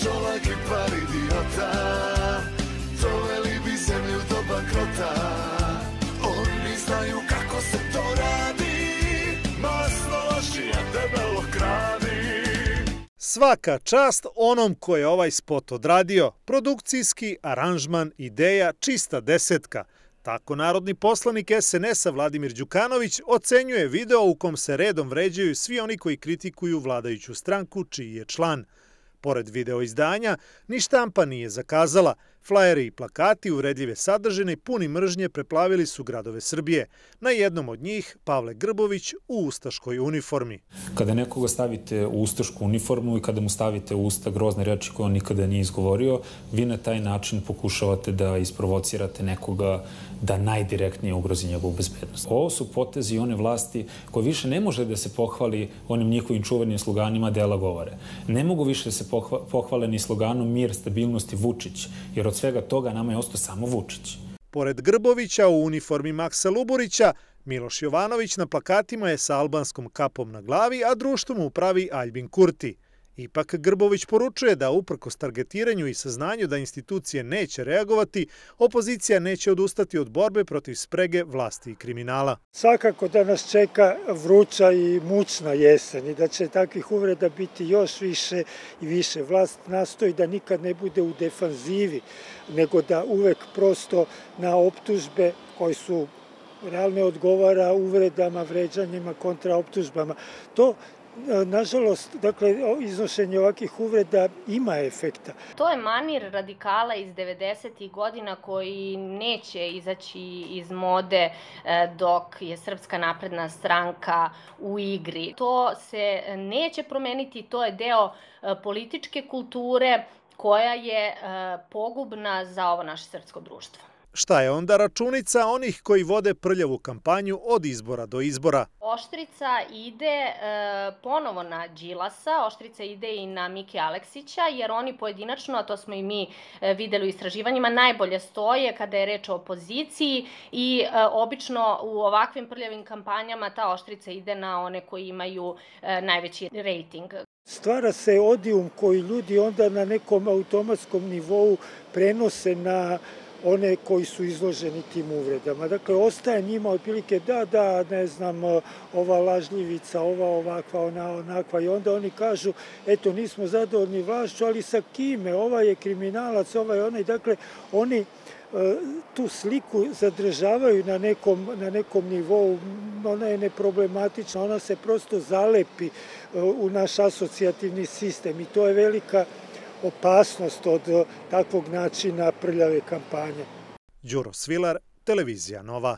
šolak i par idiota Doveli bi zemlju do bankrota Oni znaju kako se to radi Masno loši, a debelo kradi Svaka čast onom ko je ovaj spot odradio. Produkcijski, aranžman, ideja, čista desetka. Tako narodni poslanik SNS-a Vladimir Đukanović ocenjuje video u kom se redom vređaju svi oni koji kritikuju vladajuću stranku čiji je član. Pored video izdanja, ni štampa nije zakazala. Flajeri i plakati uvredljive sadržine puni mržnje preplavili su gradove Srbije. Na jednom od njih Pavle Grbović u ustaškoj uniformi. Kada nekoga stavite u ustašku uniformu i kada mu stavite u usta grozne reči koje on nikada nije izgovorio, vi na taj način pokušavate da isprovocirate nekoga da najdirektnije ugrozi njegovu bezbednost. Ovo su potezi one vlasti koje više ne može da se pohvali onim njihovim čuvenim sloganima dela govore. Ne mogu više da se pohvale ni sloganom mir, stabilnost i Vučić, jer od svega toga nama je ostao samo Vučić. Pored Grbovića u uniformi Maksa Luburića, Miloš Jovanović na plakatima je sa albanskom kapom na glavi, a društvo mu pravi Aljbin Kurti – Ipak Grbović poručuje da uprkos targetiranju i saznanju da institucije neće reagovati, opozicija neće odustati od borbe protiv sprege vlasti i kriminala. Svakako da nas čeka vruća i mučna jesen i da će takvih uvreda biti još više i više. Vlast nastoji da nikad ne bude u defanzivi, nego da uvek prosto na optužbe koji su realne odgovara uvredama, vređanjima, kontraoptužbama. To nažalost, dakle, iznošenje ovakih uvreda ima efekta. To je manir radikala iz 90. godina koji neće izaći iz mode e, dok je Srpska napredna stranka u igri. To se neće promeniti, to je deo e, političke kulture koja je e, pogubna za ovo naše srpsko društvo. Šta je onda računica onih koji vode prljavu kampanju od izbora do izbora? Oštrica ide e, ponovo na Đilasa, oštrica ide i na Miki Aleksića, jer oni pojedinačno, a to smo i mi e, videli u istraživanjima, najbolje stoje kada je reč o opoziciji i e, obično u ovakvim prljavim kampanjama ta oštrica ide na one koji imaju e, najveći rejting. Stvara se odijum koji ljudi onda na nekom automatskom nivou prenose na one koji su izloženi tim uvredama. Dakle, ostaje njima otprilike da, da, ne znam, ova lažljivica, ova ovakva, ona onakva i onda oni kažu, eto, nismo zadovoljni vlašću, ali sa kime? Ova je kriminalac, ova je onaj. Dakle, oni e, tu sliku zadržavaju na nekom, na nekom nivou, ona je neproblematična, ona se prosto zalepi e, u naš asocijativni sistem i to je velika opasnost od takvog načina prljave kampanje. Đuro Svilar, Televizija Nova.